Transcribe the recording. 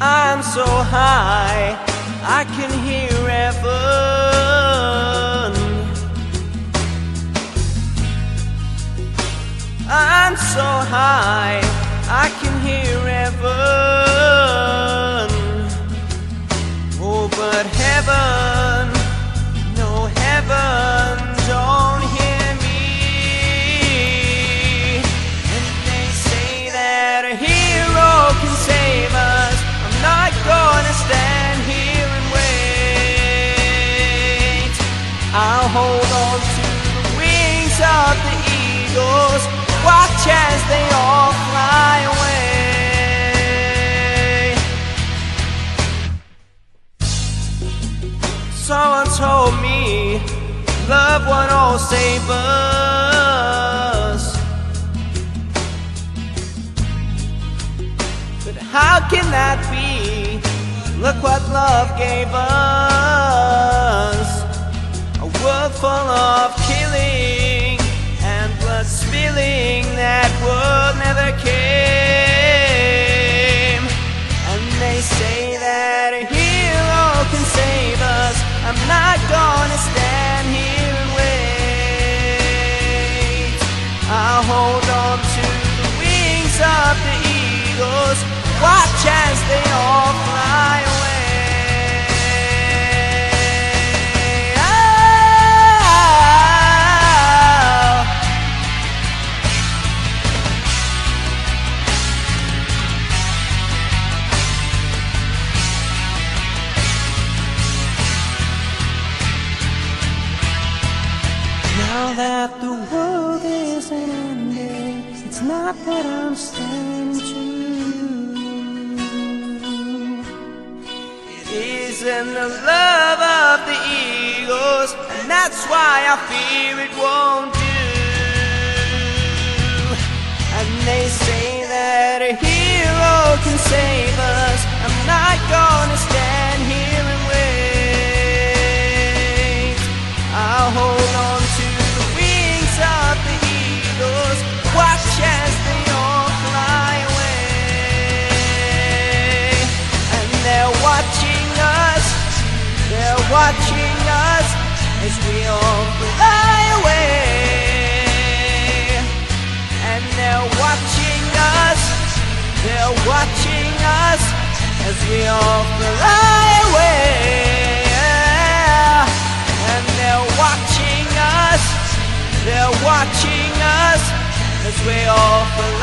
I'm so high, I can hear heaven. I'm so high, I can hear hold on to the wings of the eagles, watch as they all fly away. Someone told me love won't all save us. But how can that be? Look what love gave us. World full of killing Now that the world is ending, it's not that I'm staying true. It isn't the love of the eagles, and that's why I fear it won't do. And they say that a as we all fly away. And they're watching us, they're watching us as we all fly away. And they're watching us, they're watching us as we all fly